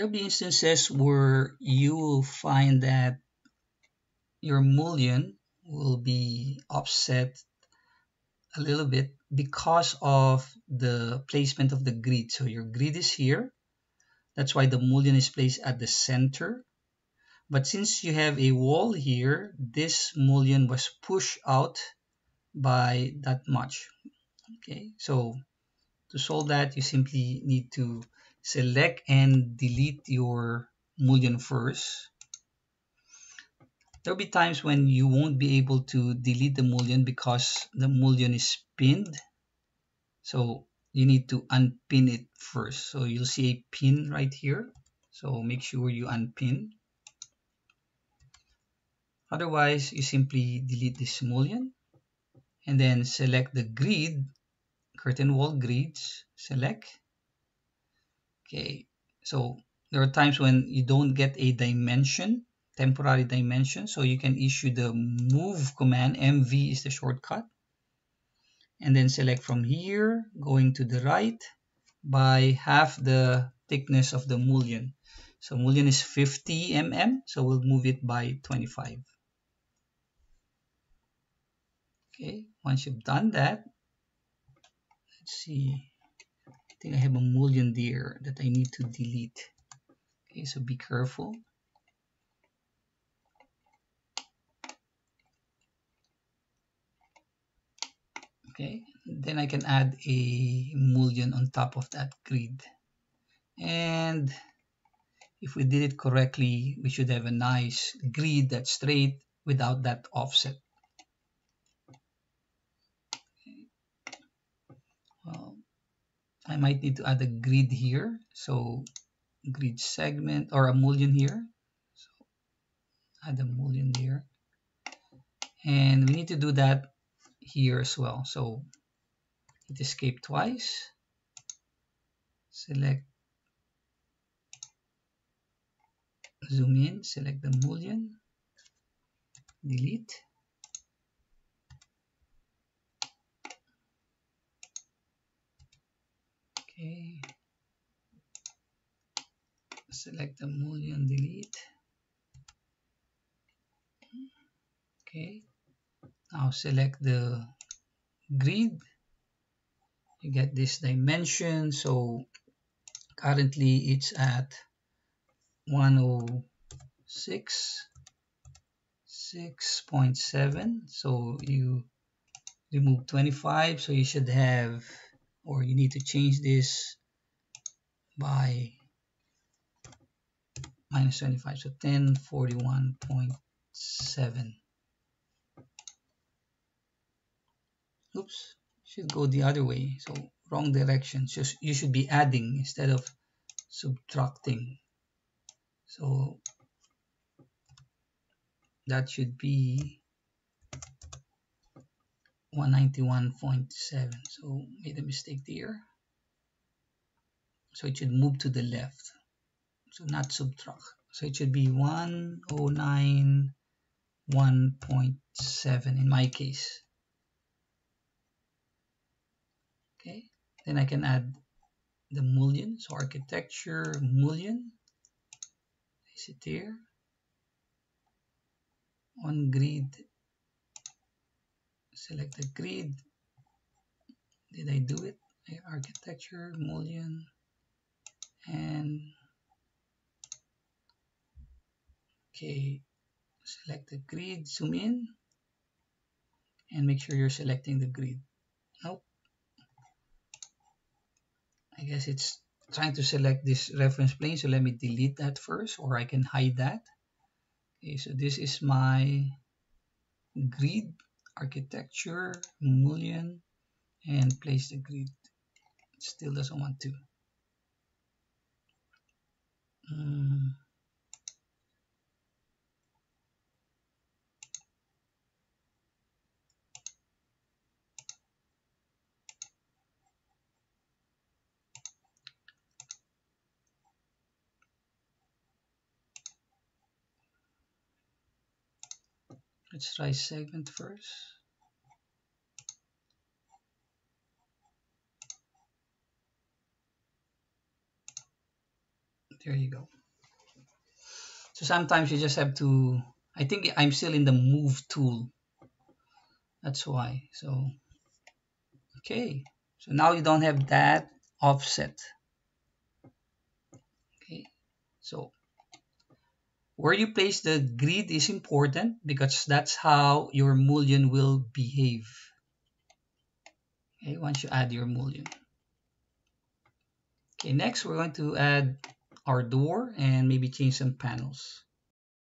there'll be instances where you will find that your mullion will be offset a little bit because of the placement of the grid. So your grid is here. That's why the mullion is placed at the center. But since you have a wall here, this mullion was pushed out by that much. Okay, so to solve that, you simply need to select and delete your mullion first. There'll be times when you won't be able to delete the mullion because the mullion is pinned. So you need to unpin it first. So you'll see a pin right here. So make sure you unpin. Otherwise, you simply delete this mullion and then select the grid, curtain wall grids, select. Okay, so there are times when you don't get a dimension temporary dimension. So you can issue the move command, MV is the shortcut. And then select from here, going to the right by half the thickness of the mullion. So mullion is 50 mm, so we'll move it by 25. Okay, once you've done that, let's see, think I have a mullion there that I need to delete. Okay, so be careful. okay then I can add a mullion on top of that grid and if we did it correctly we should have a nice grid that's straight without that offset well, I might need to add a grid here. So grid segment or a mullion here. So add a mullion there. And we need to do that here as well. So hit escape twice, select. Zoom in, select the mullion, delete. Okay. Select the mullion, delete. Okay. Now select the grid. You get this dimension. So currently it's at 106 6.7 so you remove 25 so you should have or you need to change this by minus 25 so 1041.7 oops should go the other way so wrong direction. So you should be adding instead of subtracting. So that should be 191.7 so made a mistake there. So it should move to the left. So not subtract. So it should be 109.1.7 in my case. Okay then I can add the mullion. So architecture mullion. Is it there. On grid select the grid. Did I do it? Architecture mullion and okay select the grid zoom in and make sure you're selecting the grid. Nope. I guess it's trying to select this reference plane so let me delete that first or I can hide that. Okay so this is my grid architecture mullion and place the grid. Still doesn't want to. Um, Let's try segment first. there you go. So sometimes you just have to I think I'm still in the move tool. That's why. So okay. So now you don't have that offset. Okay. So where you place the grid is important because that's how your mullion will behave. Okay once you add your mullion? Okay next we're going to add our door and maybe change some panels